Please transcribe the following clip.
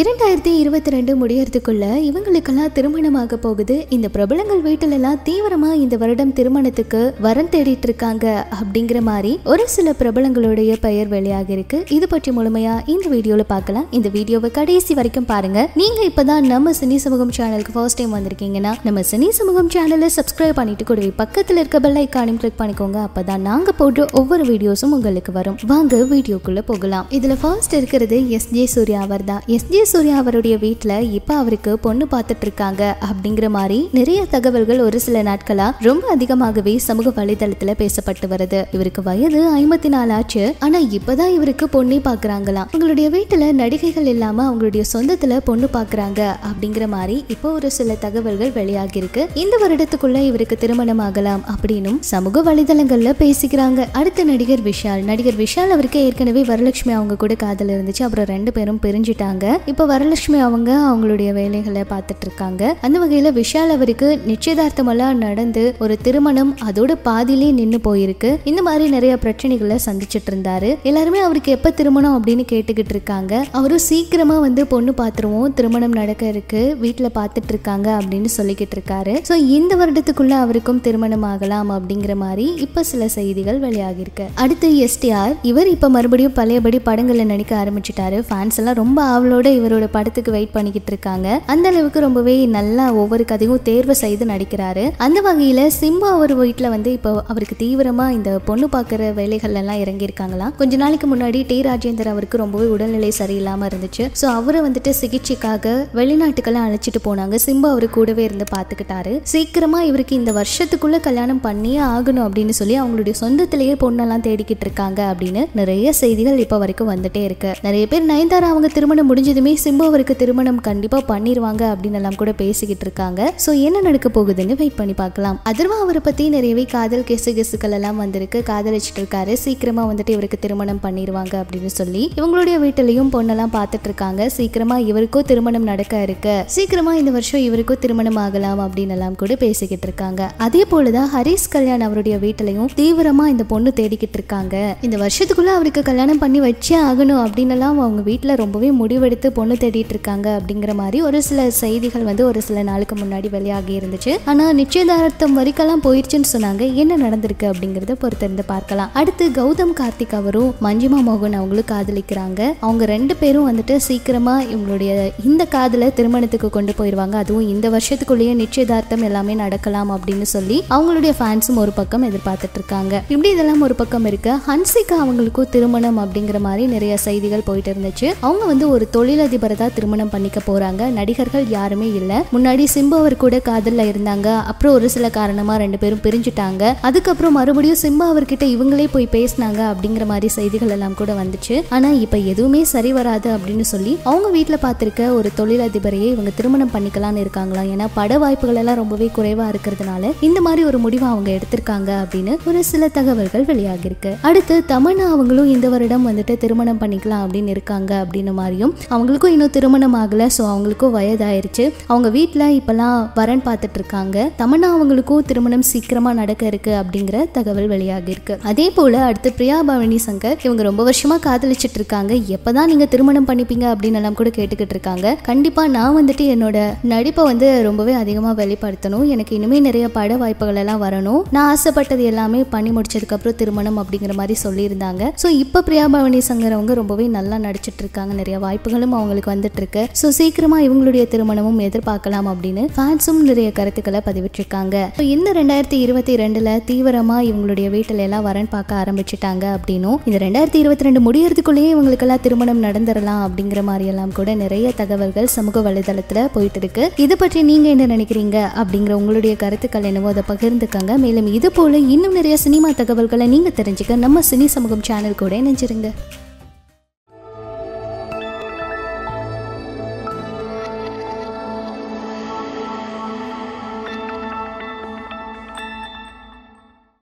இரண்டாயிரத்தி இருபத்தி ரெண்டு முடியறதுக்குள்ள இவங்களுக்கெல்லாம் திருமணமாக போகுது. இந்த பிரபலங்கள் வீட்டுல எல்லாம் தீவிரமா இந்த வருடம் திருமணத்துக்கு வரம் தேடிட்டு இருக்காங்க அப்படிங்கிற மாதிரி ஒரு சில பிரபலங்களுடைய பெயர் வெளியாக இருக்கு. இது பற்றி முழுமையா இந்த வீடியோல பார்க்கலாம். இந்த வீடியோவை கடைசி வரைக்கும் பாருங்க. நீங்க இப்பதான் நம்ம சினி சமூகம் சேனலுக்கு ஃபர்ஸ்ட் டைம் வந்திருக்கீங்கன்னா நம்ம சினி சமூகம் சேனலை சப்ஸ்கிரைப் பண்ணிட்டு கூடவே பக்கத்துல இருக்க பெல் ஐக்கானையும் கிளிக் பண்ணிக்கோங்க. அப்பதான் நாங்க போடுற ஒவ்வொரு வீடியோஸும் உங்களுக்கு வரும். வாங்க வீடியோக்குள்ள போகலாம். இதுல ஃபர்ஸ்ட் இருக்கிறது எஸ் ஜே சூர்யா அவர் தான். எஸ் ஜே சூர்யா அவருடைய வீட்டில் இப்போ அவருக்கு பொண்ணு பார்த்துட்டு இருக்காங்க அப்படிங்கிற மாதிரி நிறைய தகவல்கள் ஒரு சில நாட்களா ரொம்ப அதிகமாகவே சமூக வலைதளத்துல பேசப்பட்டு வருது. இவருக்கு வயது ஐம்பத்தி நாலு ஆச்சு. ஆனா இப்பதான் இவருக்கு பொண்ணே பாக்குறாங்களாம் உங்களுடைய வீட்டுல நடிகைகள் இல்லாம அவங்களுடைய சொந்தத்துல பொண்ணு பாக்குறாங்க அப்படிங்கிற மாதிரி இப்போ ஒரு சில தகவல்கள் வெளியாகி இருக்கு. இந்த வருடத்துக்குள்ள இவருக்கு திருமணம் ஆகலாம் அப்படின்னும் சமூக வலைதளங்கள்ல பேசிக்கிறாங்க. அடுத்த நடிகர் விஷால். நடிகர் விஷால் அவருக்கு ஏற்கனவே வரலட்சுமி அவங்க கூட காதல் இருந்துச்சு. அப்புறம் ரெண்டு பேரும் பிரிஞ்சிட்டாங்க. இப்போ வரலட்சுமி அவங்க அவங்களுடைய வேலைகளை பார்த்துட்டு இருக்காங்க. அந்த வகையில விஷால் அவருக்கு நிச்சயதார்த்தமெல்லாம் நடந்து ஒரு திருமணம் அதோட பாதியிலே நின்று போயிருக்கு. இந்த மாதிரி நிறைய பிரச்சனைகளை சந்திச்சிட்டு இருந்தாரு. எல்லாருமே அவருக்கு எப்ப திருமணம் அப்படின்னு கேட்டுக்கிட்டு இருக்காங்க. அவரும் சீக்கிரமா வந்து பொண்ணு பார்த்துருவோம் திருமணம் நடக்க இருக்கு வீட்டுல பார்த்துட்டு இருக்காங்க அப்படின்னு சொல்லிக்கிட்டு இருக்காரு. ஸோ இந்த வருடத்துக்குள்ள அவருக்கும் திருமணம் ஆகலாம் அப்படிங்கிற மாதிரி இப்ப சில செய்திகள் வெளியாகி இருக்கு அடுத்து எஸ்டிஆர் இவர் இப்ப மறுபடியும் பழையபடி படங்களில் நடிக்க ஆரம்பிச்சிட்டாரு. ஃபேன்ஸ் எல்லாம் ரொம்ப ஆவலோட இவரோட படத்துக்கு வெயிட் பண்ணிக்கிட்டு இருக்காங்க. அந்த அளவுக்கு ரொம்பவே நல்லா ஒவ்வொரு கதையும் தேர்வு செய்து நடிக்கிறாரு. அந்த வகையில சிம்பு அவர் வீட்டுல வந்து இப்போ அவருக்கு தீவிரமா இந்த பொண்ணு பார்க்குற வேலைகள் எல்லாம் இறங்கியிருக்காங்களாம். கொஞ்ச நாளைக்கு முன்னாடி டி ராஜேந்தர் அவருக்கு ரொம்பவே உடல்நிலை சரியில்லாம இருந்துச்சு. ஸோ அவரை வந்துட்டு சிகிச்சைக்காக வெளிநாட்டுக்கெல்லாம் அழைச்சிட்டு போனாங்க. சிம்பு அவரு கூடவே இருந்து பார்த்துக்கிட்டாரு சீக்கிரமா இவருக்கு இந்த வருஷத்துக்குள்ள கல்யாணம் பண்ணியே ஆகணும் அப்படின்னு சொல்லி அவங்களுடைய சொந்தத்திலேயே பொண்ணெல்லாம் தேடிக்கிட்டு இருக்காங்க அப்படின்னு நிறைய செய்திகள் இப்போ வரைக்கும் வந்துட்டே இருக்கு. நிறைய பேர் நயன்தாரா அவங்க திருமணம் முடிஞ்சதுமே சிம்பு அவருக்கு திருமணம் கண்டிப்பா பண்ணிடுவாங்க அப்படின்னு எல்லாம் கூட பேசிக்கிட்டு இருக்காங்க. ஸோ என்ன நடக்க போகுதுன்னு வெயிட் பண்ணி பார்க்கலாம். அதர்வா அவரை பத்தி நிறையவே காதல் கெசு கெசுக்கள் எல்லாம் வந்திருக்கு. காதலிச்சிட்டு இருக்காரு. சீக்கிரமா வந்துட்டு இவருக்கு திருமணம் பண்ணிடுவாங்க அப்படின்னு சொல்லி இவங்களுடைய வீட்டிலையும் பொண்ணெல்லாம் பார்த்துட்டு இருக்காங்க. சீக்கிரமா இவருக்கும் திருமணம் நடக்க இருக்கு. சீக்கிரமா இந்த வருஷம் இவருக்கும் திருமணம் ஆகலாம் அப்படின்னு எல்லாம் கூட பேசிக்கிட்டு இருக்காங்க. அதே போலதான் ஹரிஸ் கல்யாண் அவருடைய வீட்டிலையும் தீவிரமா இந்த பொண்ணு தேடிக்கிட்டு இருக்காங்க. இந்த வருஷத்துக்குள்ள அவருக்கு கல்யாணம் பண்ணி வச்சே ஆகணும் அப்படின்னு எல்லாம் அவங்க வீட்டுல ரொம்பவே முடிவெடுத்து பொண்ணு தேடிட்டு இருக்காங்க அப்படிங்கிற மாதிரி ஒரு சில செய்திகள் வந்து ஒரு சில நாளுக்கு முன்னாடி வெளியாகி இருந்துச்சு. ஆனா நிச்சயதார்த்தம் வரைக்கெல்லாம் போயிடுச்சுன்னு சொன்னாங்க. என்ன நடந்திருக்கு அப்படிங்கறத பொறுத்திருந்து பார்க்கலாம். அடுத்து கௌதம் கார்த்திக் அவரும் மஞ்சிமா மோகன் அவங்களும் காதலிக்கிறாங்க. அவங்க ரெண்டு பேரும் வந்துட்டு சீக்கிரமா இவங்களுடைய இந்த காதலை திருமணத்துக்கு கொண்டு போயிருவாங்க. அதுவும் இந்த வருஷத்துக்குள்ளேயே நிச்சயதார்த்தம் எல்லாமே நடக்கலாம் அப்படின்னு சொல்லி அவங்களுடைய ஃபேன்ஸும் ஒரு பக்கம் எதிர்பார்த்துட்டு இருக்காங்க இப்படி இதெல்லாம் ஒரு பக்கம் இருக்கு. ஹன்சிகா அவங்களுக்கும் திருமணம் அப்படிங்கிற மாதிரி நிறைய செய்திகள் போயிட்டு இருந்துச்சு. அவங்க வந்து ஒரு அதிபரை தான் திருமணம் பண்ணிக்க போறாங்க. நடிகர்கள் யாருமே இல்ல. முன்னாடி சிம்பு அவர் கூட காதல்ல இருந்தாங்க. அப்புறம் ஒரு சில காரணமா ரெண்டு பேரும் பிரிஞ்சுட்டாங்க. அதுக்கப்புறம் மறுபடியும் சிம்பு அவர்கிட்ட இவங்களே போய் பேசினாங்க அப்படிங்கிற மாதிரி செய்திகள் எல்லாம் கூட வந்துச்சு. ஆனா இப்ப எதுவுமே சரி வராது அப்படின்னு சொல்லி அவங்க வீட்டுல பார்த்துருக்க ஒரு தொழிலதிபரையே இவங்க திருமணம் பண்ணிக்கலாம்னு இருக்காங்களாம் ஏன்னா பட வாய்ப்புகள் எல்லாம் ரொம்பவே குறைவா இருக்கிறதுனால இந்த மாதிரி ஒரு முடிவை அவங்க எடுத்திருக்காங்க அப்படின்னு ஒரு சில தகவல்கள் வெளியாகிருக்கு அடுத்து தமன்னா அவங்களும் இந்த வருடம் வந்துட்டு திருமணம் பண்ணிக்கலாம் அப்படின்னு இருக்காங்க அப்படின்னு மாதிரியும் அவங்களுக்கும் இன்னும் திருமணம் ஆகலை ஸோ அவங்களுக்கும் வயதாயிருச்சு. அவங்க வீட்டில் இப்போல்லாம் வரன் பார்த்துட்டு இருக்காங்க தமன்னா அவங்களுக்கும் திருமணம் சீக்கிரமாக நடக்க இருக்கு அப்படிங்கிற தகவல் வெளியாகி இருக்கு. அதே போல அடுத்து பிரியா பவானி சங்கர் இவங்க ரொம்ப வருஷமா காதலிச்சிட்டு இருக்காங்க எப்பதான் நீங்க திருமணம் பண்ணிப்பீங்க அப்படின்னு எல்லாம் கூட கேட்டுக்கிட்டு இருக்காங்க கண்டிப்பா நான் வந்துட்டு என்னோட நடிப்பை வந்து ரொம்பவே அதிகமா வெளிப்படுத்தணும். எனக்கு இனிமே நிறைய பட வாய்ப்புகள் எல்லாம் வரணும். நான் ஆசைப்பட்டது எல்லாமே பண்ணி முடிச்சதுக்கு அப்புறம் திருமணம் அப்படிங்கிற மாதிரி சொல்லியிருந்தாங்க. ஸோ இப்போ பிரியா பவானி சங்கர் அவங்க ரொம்பவே நல்லா நடிச்சிட்டு இருக்காங்க நிறைய வாய்ப்புகளும் அவங்க அவங்களுக்கு வந்துட்டு இருக்கு ஸோ சீக்கிரமா இவங்களுடைய திருமணமும் எதிர்பார்க்கலாம் அப்படின்னு ஃபேன்ஸும் நிறைய கருத்துக்களை பதிவிட்டிருக்காங்க. ஸோ இந்த ரெண்டாயிரத்தி இருபத்தி ரெண்டுல தீவிரமா இவங்களுடைய வீட்டில எல்லாம் வரன் பார்க்க ஆரம்பிச்சிட்டாங்க அப்படின்னும் இந்த ரெண்டாயிரத்தி இருபத்தி ரெண்டு முடியறதுக்குள்ளேயே இவங்களுக்கெல்லாம் திருமணம் நடந்துடலாம் அப்படிங்கிற மாதிரி எல்லாம் கூட நிறைய தகவல்கள் சமூக வலைதளத்துல போயிட்டு இருக்கு இது பற்றி நீங்க என்ன நினைக்கிறீங்க அப்படிங்கிற உங்களுடைய கருத்துக்கள் என்னவோ அதை பகிர்ந்துக்கங்க. மேலும் இது போல இன்னும் நிறைய சினிமா தகவல்களை நீங்க தெரிஞ்சுக்க நம்ம சினி சமூகம் சேனல் கூட நினைச்சிருங்க